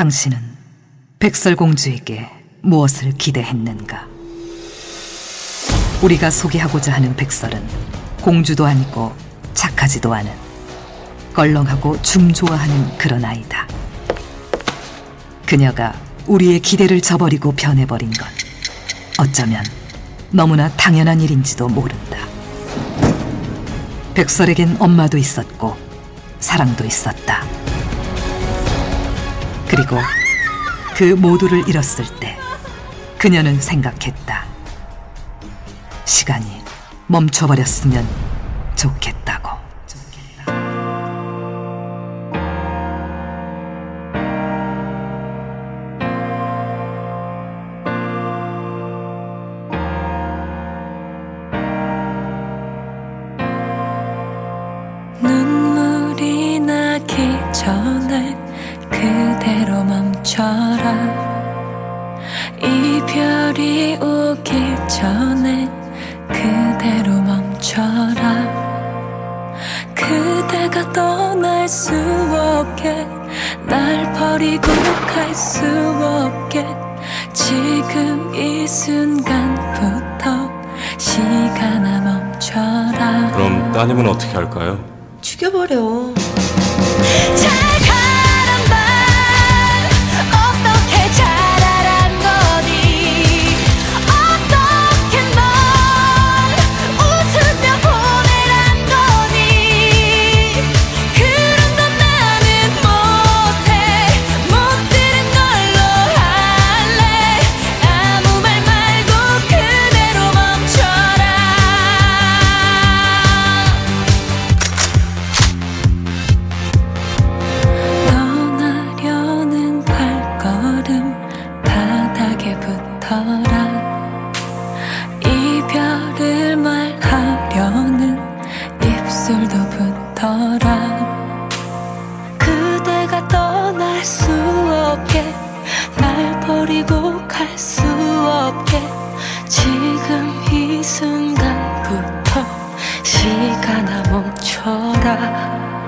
당신은 백설공주에게 무엇을 기대했는가? 우리가 소개하고자 하는 백설은 공주도 아니고 착하지도 않은 껄렁하고 춤 좋아하는 그런 아이다. 그녀가 우리의 기대를 저버리고 변해버린 건 어쩌면 너무나 당연한 일인지도 모른다. 백설에겐 엄마도 있었고 사랑도 있었다. 그리고 그 모두를 잃었을 때 그녀는 생각했다. 시간이 멈춰버렸으면 좋겠다고. 눈물이 나기 전에 그 멈춰라 이별이 오기 전에 그대로 멈춰라 그대가 떠날 수 없게 날 버리고 갈 수 없게 지금 이 순간부터 시간아 멈춰라 그럼 따님은 어떻게 할까요? 죽여버려. 붙어라. 이별을 말하려는 입술도 붙어라. 그대가 떠날 수 없게 날 버리고 갈 수 없게 지금 이 순간부터 시간아 멈춰라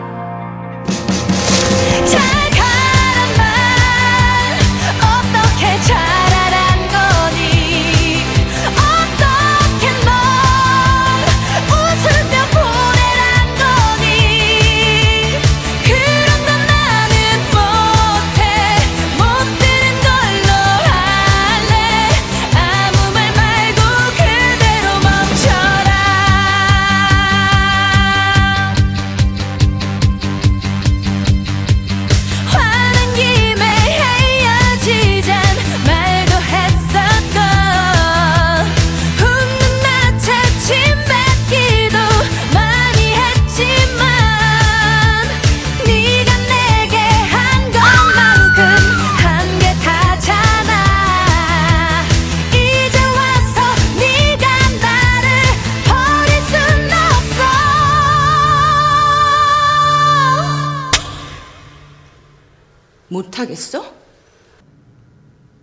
못하겠어?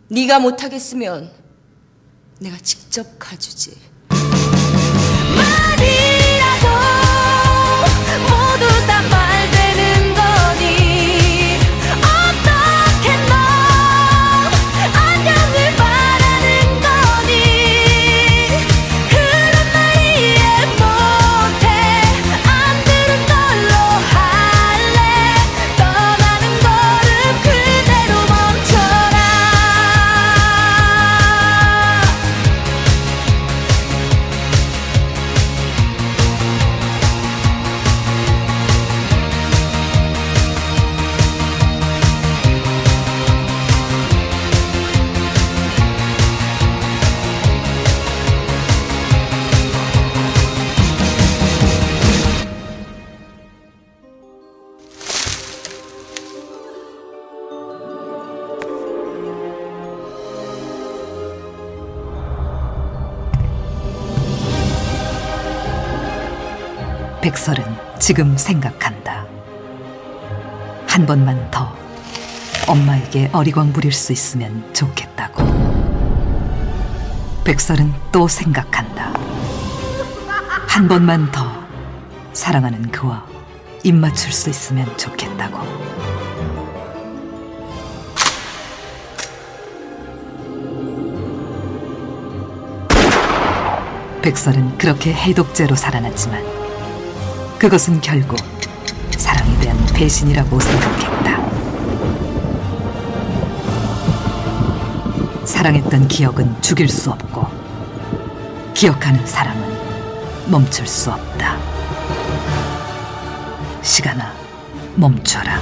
네가 못하겠으면 내가 직접 가주지. 백설은 지금 생각한다. 한 번만 더 엄마에게 어리광 부릴 수 있으면 좋겠다고. 백설은 또 생각한다. 한 번만 더 사랑하는 그와 입 맞출 수 있으면 좋겠다고. 백설은 그렇게 해독제로 살아났지만 그것은 결국 사랑에 대한 배신이라고 생각했다. 사랑했던 기억은 죽일 수 없고 기억하는 사랑은 멈출 수 없다. 시간아, 멈춰라.